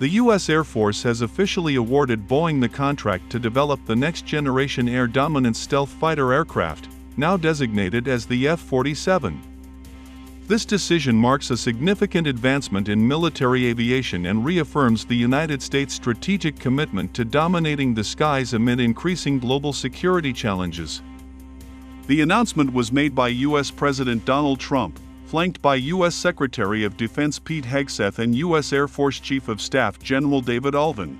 The U.S. Air Force has officially awarded Boeing the contract to develop the next generation air dominance stealth fighter aircraft, now designated as the F 47. This decision marks a significant advancement in military aviation and reaffirms the United States' strategic commitment to dominating the skies amid increasing global security challenges. The announcement was made by U.S. President Donald Trump, flanked by U.S. Secretary of Defense Pete Hegseth and U.S. Air Force Chief of Staff General David Allvin.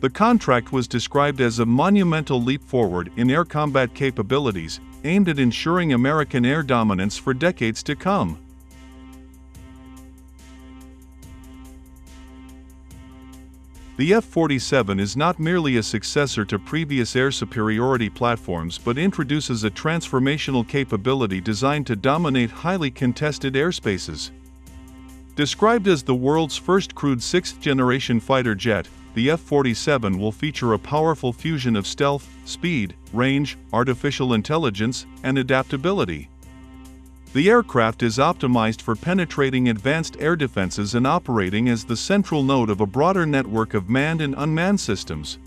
The contract was described as a monumental leap forward in air combat capabilities, aimed at ensuring American air dominance for decades to come. The F-47 is not merely a successor to previous air superiority platforms but introduces a transformational capability designed to dominate highly contested airspaces. Described as the world's first crewed sixth-generation fighter jet, the F-47 will feature a powerful fusion of stealth, speed, range, artificial intelligence, and adaptability. The aircraft is optimized for penetrating advanced air defenses and operating as the central node of a broader network of manned and unmanned systems.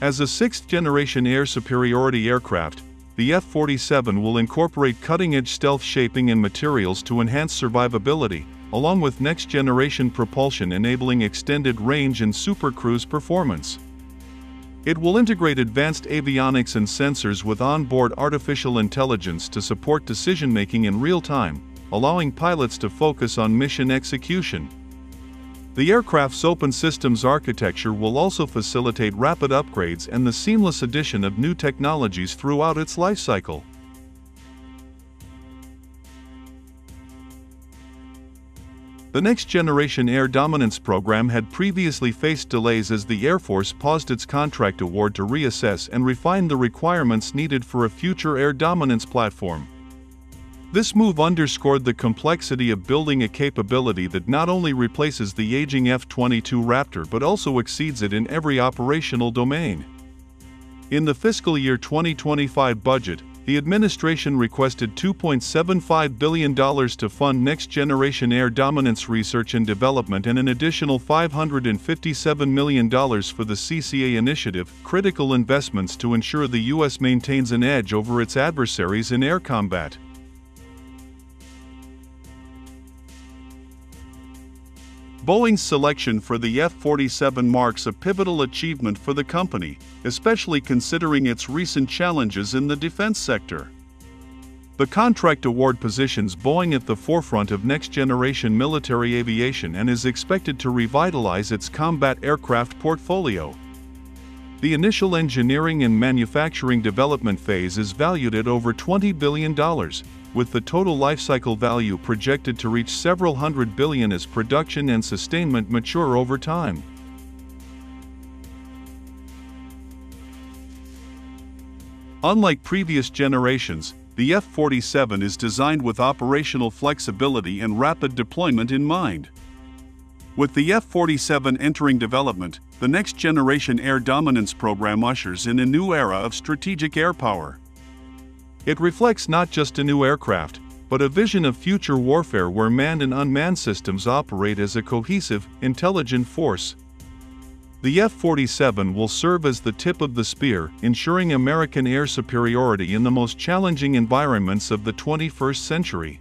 As a sixth-generation air superiority aircraft, the F-47 will incorporate cutting-edge stealth shaping and materials to enhance survivability, along with next-generation propulsion enabling extended range and supercruise performance. It will integrate advanced avionics and sensors with onboard artificial intelligence to support decision-making in real time, allowing pilots to focus on mission execution. The aircraft's open systems architecture will also facilitate rapid upgrades and the seamless addition of new technologies throughout its lifecycle. The Next Generation Air Dominance program had previously faced delays as the Air Force paused its contract award to reassess and refine the requirements needed for a future air dominance platform. This move underscored the complexity of building a capability that not only replaces the aging F-22 Raptor but also exceeds it in every operational domain. In the fiscal year 2025 budget, the administration requested $2.75 billion to fund next generation air dominance research and development and an additional $557 million for the CCA initiative, critical investments to ensure the U.S. maintains an edge over its adversaries in air combat. Boeing's selection for the F-47 marks a pivotal achievement for the company, especially considering its recent challenges in the defense sector. The contract award positions Boeing at the forefront of next-generation military aviation and is expected to revitalize its combat aircraft portfolio. The initial engineering and manufacturing development phase is valued at over $20 billion, with the total lifecycle value projected to reach several hundred billion as production and sustainment mature over time. Unlike previous generations, the F-47 is designed with operational flexibility and rapid deployment in mind. With the F-47 entering development, the next generation air dominance program ushers in a new era of strategic air power. It reflects not just a new aircraft, but a vision of future warfare where manned and unmanned systems operate as a cohesive, intelligent force. The F-47 will serve as the tip of the spear, ensuring American air superiority in the most challenging environments of the 21st century.